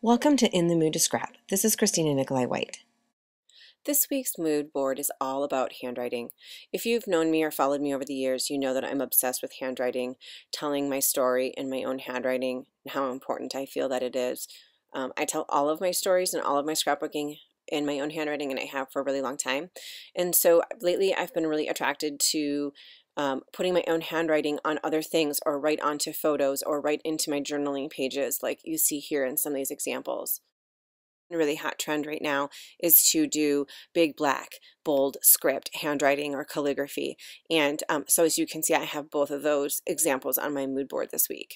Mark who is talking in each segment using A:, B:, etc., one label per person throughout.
A: Welcome to In the Mood to Scrap. This is Kristina Nicolai White.
B: This week's mood board is all about handwriting. If you've known me or followed me over the years, you know that I'm obsessed with handwriting, telling my story in my own handwriting, and how important I feel that it is. Um, I tell all of my stories and all of my scrapbooking in my own handwriting, and I have for a really long time. And so lately, I've been really attracted to um, putting my own handwriting on other things or right onto photos or right into my journaling pages like you see here in some of these examples. A really hot trend right now is to do big black bold script handwriting or calligraphy and um, so as you can see I have both of those examples on my mood board this week.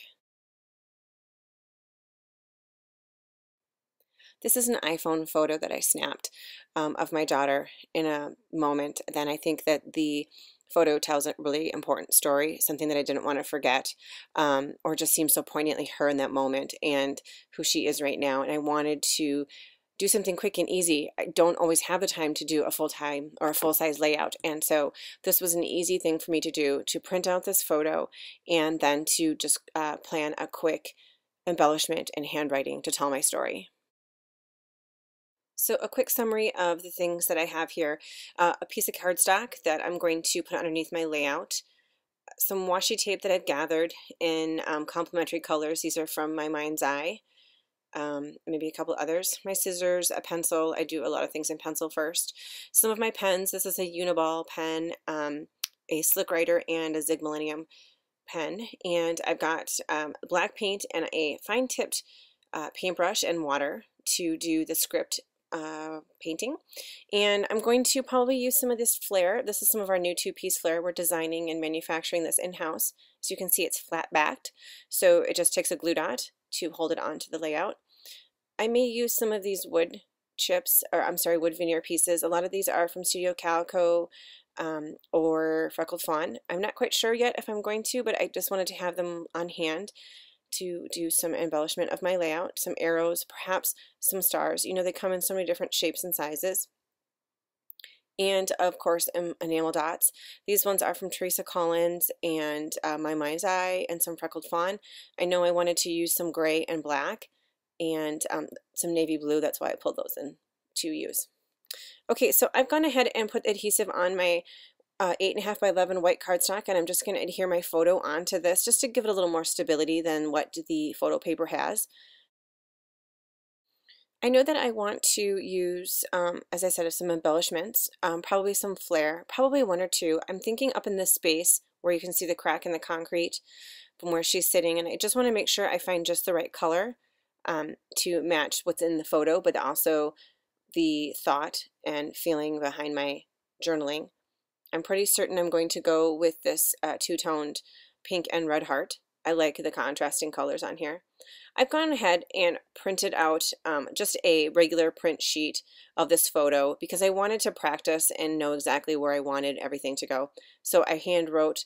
B: This is an iPhone photo that I snapped um, of my daughter in a moment. Then I think that the photo tells a really important story, something that I didn't want to forget, um, or just seems so poignantly her in that moment and who she is right now. And I wanted to do something quick and easy. I don't always have the time to do a full time or a full size layout. And so this was an easy thing for me to do to print out this photo and then to just uh, plan a quick embellishment and handwriting to tell my story. So a quick summary of the things that I have here. Uh, a piece of cardstock that I'm going to put underneath my layout. Some washi tape that I've gathered in um, complementary colors. These are from my mind's eye. Um, maybe a couple others. My scissors, a pencil. I do a lot of things in pencil first. Some of my pens. This is a Uniball pen, um, a Slick Writer, and a Zig Millennium pen. And I've got um, black paint and a fine-tipped uh, paintbrush and water to do the script uh, painting. And I'm going to probably use some of this flare. This is some of our new Two Peas flare. We're designing and manufacturing this in-house. So you can see, it's flat-backed, so it just takes a glue dot to hold it onto the layout. I may use some of these wood chips, or I'm sorry, wood veneer pieces. A lot of these are from Studio Calico um, or Freckled Fawn. I'm not quite sure yet if I'm going to, but I just wanted to have them on hand to do some embellishment of my layout, some arrows, perhaps some stars. You know, they come in so many different shapes and sizes. And of course, enamel dots. These ones are from Teresa Collins and uh, My Mind's Eye and some Freckled Fawn. I know I wanted to use some gray and black and um, some navy blue. That's why I pulled those in to use. Okay, so I've gone ahead and put adhesive on my uh, 8.5 by 11 white cardstock and I'm just going to adhere my photo onto this just to give it a little more stability than what the photo paper has. I know that I want to use, um, as I said, some embellishments, um, probably some flair, probably one or two. I'm thinking up in this space where you can see the crack in the concrete from where she's sitting and I just want to make sure I find just the right color um, to match what's in the photo but also the thought and feeling behind my journaling. I'm pretty certain I'm going to go with this uh, two-toned pink and red heart. I like the contrasting colors on here. I've gone ahead and printed out um, just a regular print sheet of this photo because I wanted to practice and know exactly where I wanted everything to go. So I hand wrote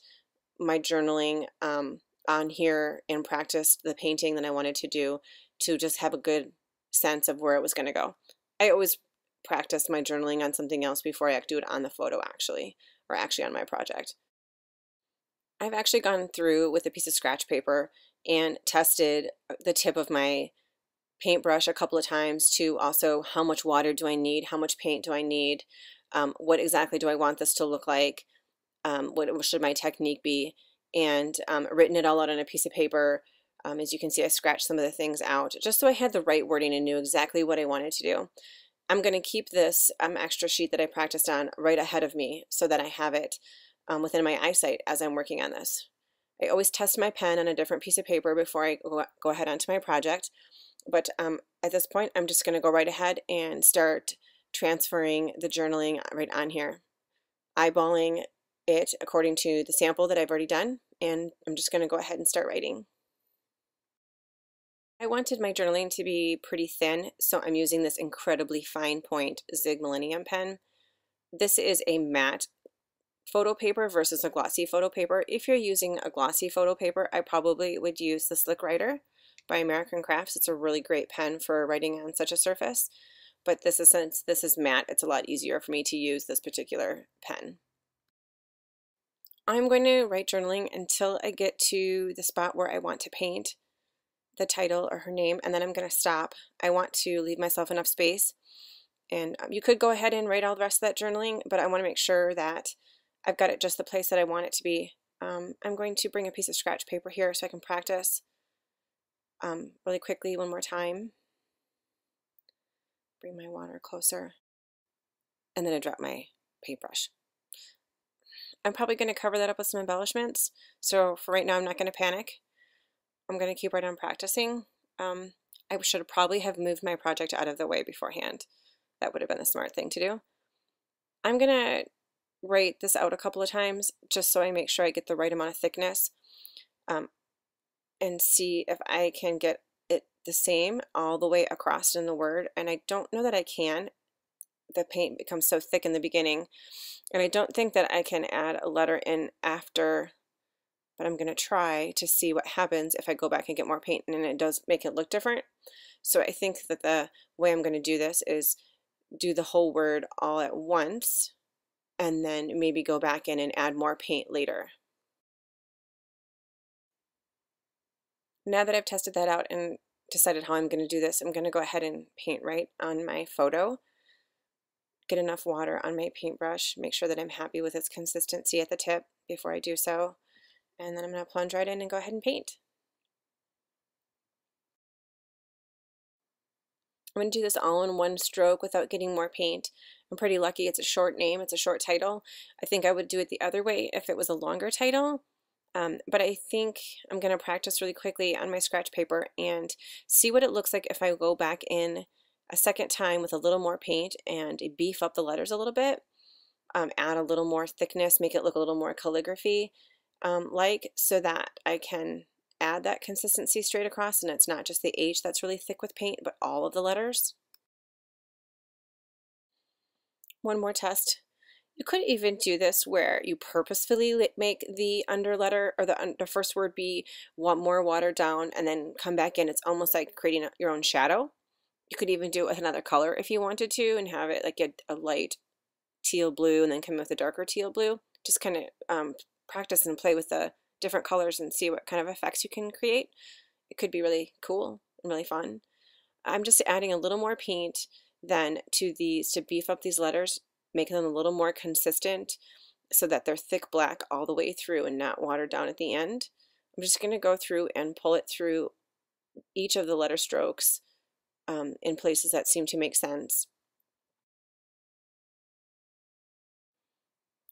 B: my journaling um, on here and practiced the painting that I wanted to do to just have a good sense of where it was going to go. I always practice my journaling on something else before I do it on the photo actually or actually on my project. I've actually gone through with a piece of scratch paper and tested the tip of my paintbrush a couple of times to also how much water do I need, how much paint do I need, um, what exactly do I want this to look like, um, what should my technique be, and um, written it all out on a piece of paper. Um, as you can see, I scratched some of the things out just so I had the right wording and knew exactly what I wanted to do. I'm going to keep this um, extra sheet that I practiced on right ahead of me so that I have it um, within my eyesight as I'm working on this. I always test my pen on a different piece of paper before I go, ahead onto my project. But um, at this point, I'm just going to go right ahead and start transferring the journaling right on here. Eyeballing it according to the sample that I've already done. And I'm just going to go ahead and start writing. I wanted my journaling to be pretty thin, so I'm using this incredibly fine point Zig Millennium pen. This is a matte photo paper versus a glossy photo paper. If you're using a glossy photo paper, I probably would use the Slick Writer by American Crafts. It's a really great pen for writing on such a surface. But this is since this is matte, it's a lot easier for me to use this particular pen. I'm going to write journaling until I get to the spot where I want to paint. The title or her name, and then I'm going to stop. I want to leave myself enough space. And um, you could go ahead and write all the rest of that journaling, but I want to make sure that I've got it just the place that I want it to be. Um, I'm going to bring a piece of scratch paper here so I can practice um, really quickly one more time. Bring my water closer. And then I drop my paintbrush. I'm probably going to cover that up with some embellishments. So for right now, I'm not going to panic. I'm going to keep right on practicing. Um, I should probably have moved my project out of the way beforehand. That would have been the smart thing to do. I'm going to write this out a couple of times just so I make sure I get the right amount of thickness um, and see if I can get it the same all the way across in the word. And I don't know that I can. The paint becomes so thick in the beginning. And I don't think that I can add a letter in after, but I'm going to try to see what happens if I go back and get more paint and it does make it look different. So I think that the way I'm going to do this is do the whole word all at once and then maybe go back in and add more paint later. Now that I've tested that out and decided how I'm going to do this, I'm going to go ahead and paint right on my photo. Get enough water on my paintbrush, make sure that I'm happy with its consistency at the tip before I do so, and then I'm going to plunge right in and go ahead and paint. I'm going to do this all in one stroke without getting more paint. I'm pretty lucky it's a short name, it's a short title. I think I would do it the other way if it was a longer title. Um, but I think I'm going to practice really quickly on my scratch paper and see what it looks like if I go back in a second time with a little more paint and beef up the letters a little bit, um, add a little more thickness, make it look a little more calligraphy um, like so that I can add that consistency straight across and it's not just the H that's really thick with paint, but all of the letters. One more test. You could even do this where you purposefully make the under letter or the, the first word be one more watered down and then come back in. It's almost like creating your own shadow. You could even do it with another color if you wanted to and have it like a, a light teal blue and then come with a darker teal blue. Just kind of um, practice and play with the different colors and see what kind of effects you can create. It could be really cool and really fun. I'm just adding a little more paint then to these to beef up these letters, make them a little more consistent so that they're thick black all the way through and not watered down at the end. I'm just going to go through and pull it through each of the letter strokes um, in places that seem to make sense.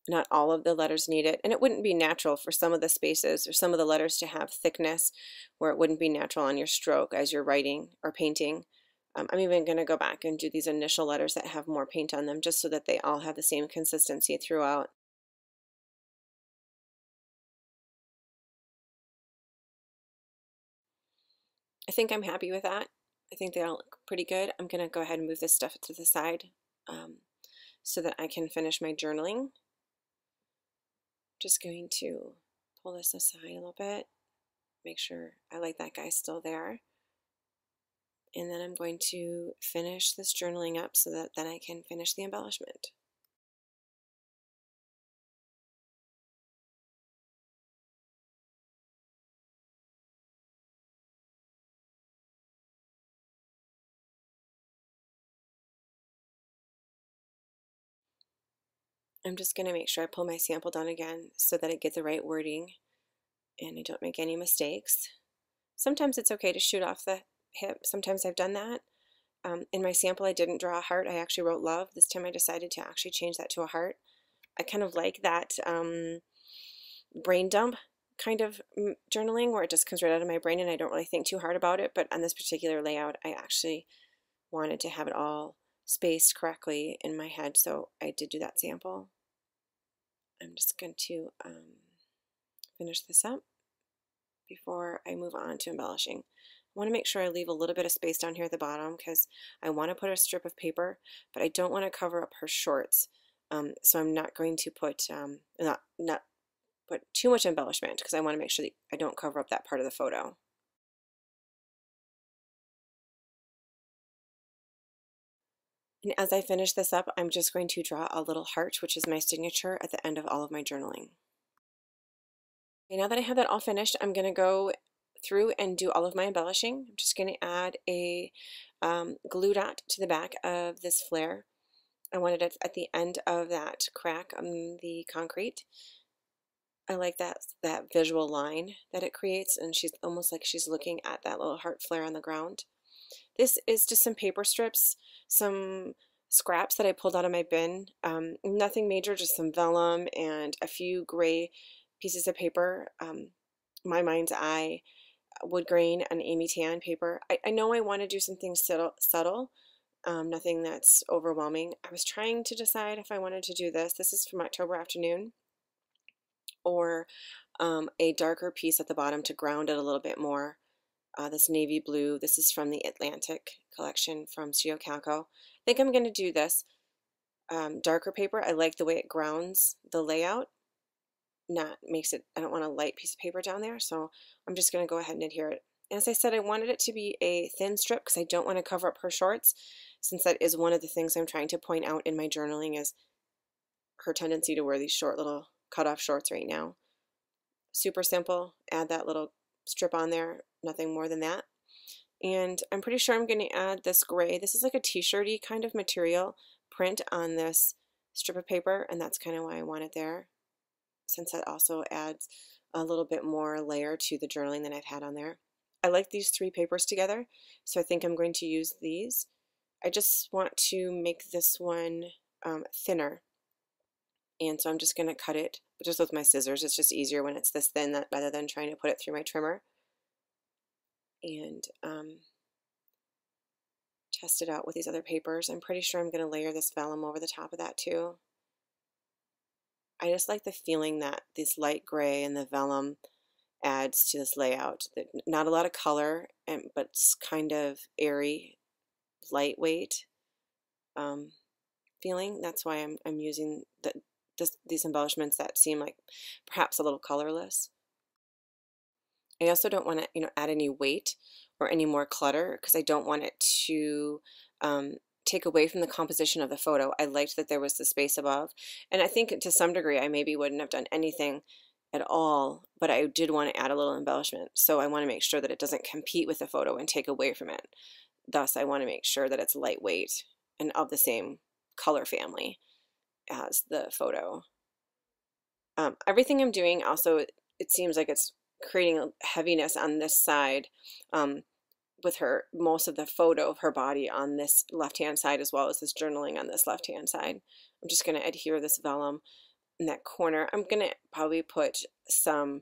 B: Not all of the letters need it, and it wouldn't be natural for some of the spaces or some of the letters to have thickness where it wouldn't be natural on your stroke as you're writing or painting. Um, I'm even going to go back and do these initial letters that have more paint on them just so that they all have the same consistency throughout. I think I'm happy with that. I think they all look pretty good. I'm going to go ahead and move this stuff to the side um, so that I can finish my journaling. Just going to pull this aside a little bit, make sure I like that guy still there. And then I'm going to finish this journaling up so that then I can finish the embellishment. I'm just going to make sure I pull my sample down again so that I get the right wording and I don't make any mistakes. Sometimes it's okay to shoot off the hip. Sometimes I've done that. Um, in my sample, I didn't draw a heart. I actually wrote love. This time I decided to actually change that to a heart. I kind of like that um, brain dump kind of mm, journaling where it just comes right out of my brain and I don't really think too hard about it. But on this particular layout, I actually wanted to have it all spaced correctly in my head. So I did do that sample. I'm just going to um, finish this up before I move on to embellishing. I want to make sure I leave a little bit of space down here at the bottom because I want to put a strip of paper, but I don't want to cover up her shorts. Um, so I'm not going to put um, not not put too much embellishment because I want to make sure that I don't cover up that part of the photo. And as I finish this up, I'm just going to draw a little heart, which is my signature at the end of all of my journaling. Okay, now that I have that all finished, I'm going to go through and do all of my embellishing. I'm just going to add a um, glue dot to the back of this flare. I wanted it at the end of that crack on the concrete. I like that that visual line that it creates and she's almost like she's looking at that little heart flare on the ground. This is just some paper strips, some scraps that I pulled out of my bin. Um, nothing major, just some vellum and a few gray pieces of paper. Um, my mind's eye wood grain and Amy Tan paper. I, I know I want to do something subtle, subtle um, nothing that's overwhelming. I was trying to decide if I wanted to do this. This is from October afternoon or um, a darker piece at the bottom to ground it a little bit more. Uh, this navy blue, this is from the Atlantic collection from Studio Calico. I think I'm going to do this um, darker paper. I like the way it grounds the layout not makes it, I don't want a light piece of paper down there, so I'm just going to go ahead and adhere it. As I said, I wanted it to be a thin strip because I don't want to cover up her shorts, since that is one of the things I'm trying to point out in my journaling is her tendency to wear these short little cutoff shorts right now. Super simple, add that little strip on there, nothing more than that. And I'm pretty sure I'm going to add this gray. This is like a t-shirty kind of material print on this strip of paper, and that's kind of why I want it there since that also adds a little bit more layer to the journaling than I've had on there. I like these three papers together, so I think I'm going to use these. I just want to make this one um, thinner, and so I'm just going to cut it just with my scissors. It's just easier when it's this thin that, rather than trying to put it through my trimmer. And um, test it out with these other papers. I'm pretty sure I'm going to layer this vellum over the top of that too. I just like the feeling that this light gray and the vellum adds to this layout. Not a lot of color, and but it's kind of airy, lightweight um, feeling. That's why I'm, I'm using the, this, these embellishments that seem like perhaps a little colorless. I also don't want to you know add any weight or any more clutter because I don't want it to um, take away from the composition of the photo. I liked that there was the space above. And I think to some degree I maybe wouldn't have done anything at all, but I did want to add a little embellishment. So I want to make sure that it doesn't compete with the photo and take away from it. Thus, I want to make sure that it's lightweight and of the same color family as the photo. Um, everything I'm doing also, it seems like it's creating a heaviness on this side. Um, with her most of the photo of her body on this left hand side as well as this journaling on this left hand side. I'm just going to adhere this vellum in that corner. I'm going to probably put some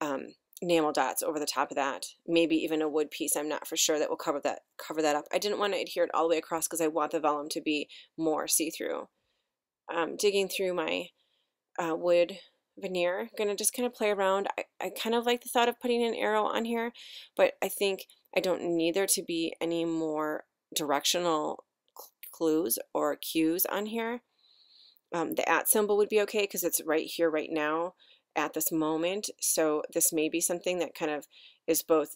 B: um, enamel dots over the top of that, maybe even a wood piece. I'm not for sure that will cover that cover that up. I didn't want to adhere it all the way across because I want the vellum to be more see-through. Um, digging through my uh, wood veneer, I'm going to just kind of play around. I, I kind of like the thought of putting an arrow on here, but I think I don't need there to be any more directional clues or cues on here. Um, the at symbol would be okay because it's right here right now at this moment. So this may be something that kind of is both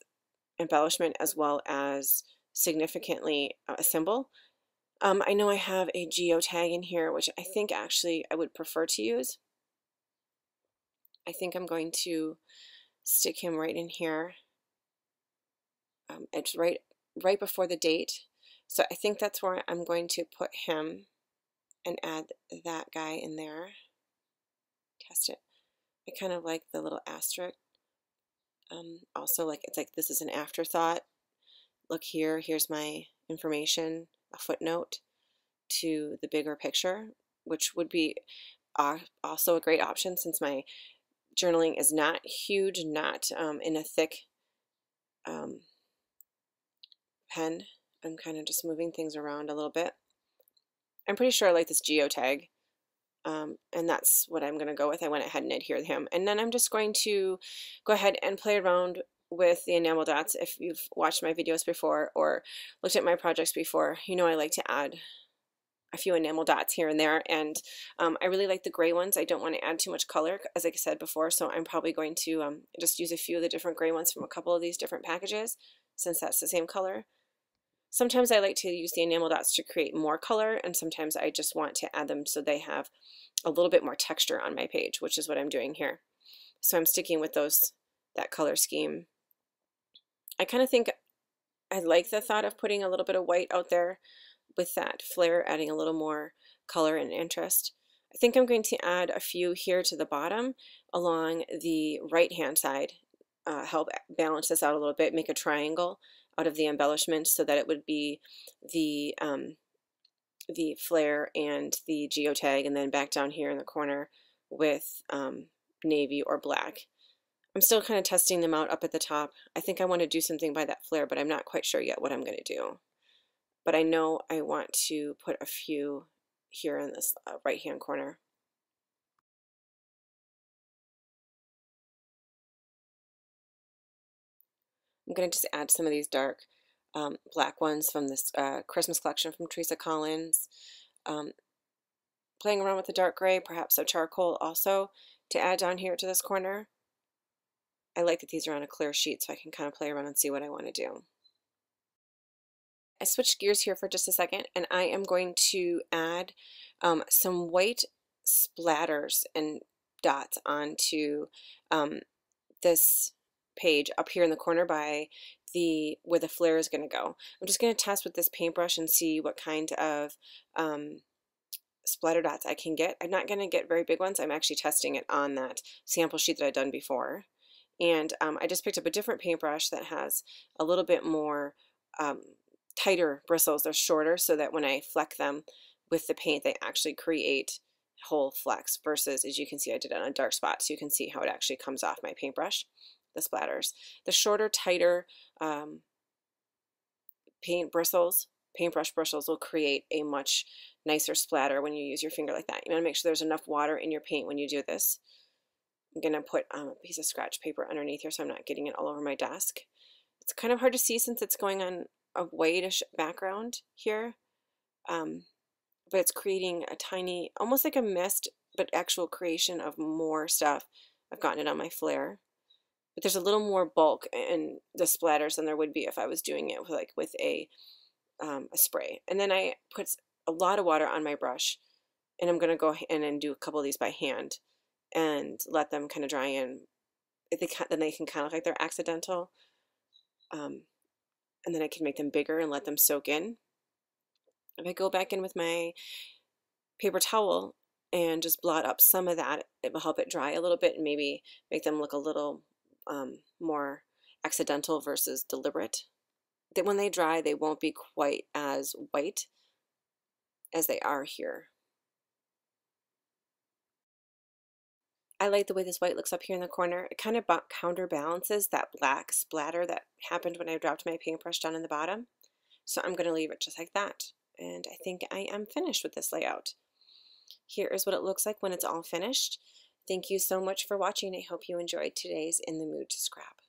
B: embellishment as well as significantly a symbol. Um, I know I have a geotag in here, which I think actually I would prefer to use. I think I'm going to stick him right in here um, it's right right before the date. So I think that's where I'm going to put him and add that guy in there. Test it. I kind of like the little asterisk. Um, also, like it's like this is an afterthought. Look here, here's my information, a footnote to the bigger picture, which would be also a great option since my journaling is not huge, not um, in a thick um, pen. I'm kind of just moving things around a little bit. I'm pretty sure I like this geotag. Um, and that's what I'm going to go with. I went ahead and adhered him. And then I'm just going to go ahead and play around with the enamel dots. If you've watched my videos before or looked at my projects before, you know I like to add a few enamel dots here and there. And um, I really like the gray ones. I don't want to add too much color, as I said before, so I'm probably going to um, just use a few of the different gray ones from a couple of these different packages, since that's the same color. Sometimes I like to use the enamel dots to create more color, and sometimes I just want to add them so they have a little bit more texture on my page, which is what I'm doing here. So I'm sticking with those that color scheme I kind of think I like the thought of putting a little bit of white out there with that flare, adding a little more color and interest. I think I'm going to add a few here to the bottom along the right hand side, uh, help balance this out a little bit, make a triangle out of the embellishments so that it would be the um, the flare and the geotag and then back down here in the corner with um, navy or black. I'm still kind of testing them out up at the top. I think I want to do something by that flare, but I'm not quite sure yet what I'm going to do. But I know I want to put a few here in this uh, right hand corner. I'm going to just add some of these dark um, black ones from this uh, Christmas collection from Teresa Collins. Um, playing around with the dark gray, perhaps a charcoal also to add down here to this corner. I like that these are on a clear sheet so I can kind of play around and see what I want to do. I switched gears here for just a second and I am going to add um, some white splatters and dots onto um, this page up here in the corner by the where the flare is going to go. I'm just going to test with this paintbrush and see what kind of um, splatter dots I can get. I'm not going to get very big ones. I'm actually testing it on that sample sheet that I've done before. And um, I just picked up a different paintbrush that has a little bit more um, tighter bristles. They're shorter so that when I fleck them with the paint, they actually create whole flecks versus, as you can see, I did it on a dark spot, so you can see how it actually comes off my paintbrush, the splatters. The shorter, tighter um, paint bristles, paintbrush bristles will create a much nicer splatter when you use your finger like that. You want to make sure there's enough water in your paint when you do this. I'm going to put um, a piece of scratch paper underneath here so I'm not getting it all over my desk. It's kind of hard to see since it's going on a whitish background here, um, but it's creating a tiny, almost like a mist, but actual creation of more stuff. I've gotten it on my flare. But there's a little more bulk in the splatters than there would be if I was doing it with, like with a, um, a spray. And then I put a lot of water on my brush and I'm going to go in and do a couple of these by hand and let them kind of dry in. If they can, then they can kind of like they're accidental. Um, and then I can make them bigger and let them soak in. If I go back in with my paper towel and just blot up some of that, it will help it dry a little bit and maybe make them look a little um, more accidental versus deliberate. That when they dry, they won't be quite as white as they are here. I like the way this white looks up here in the corner. It kind of counterbalances that black splatter that happened when I dropped my paintbrush down in the bottom. So I'm going to leave it just like that. And I think I am finished with this layout. Here is what it looks like when it's all finished. Thank you so much for watching. I hope you enjoyed today's In the Mood to Scrap.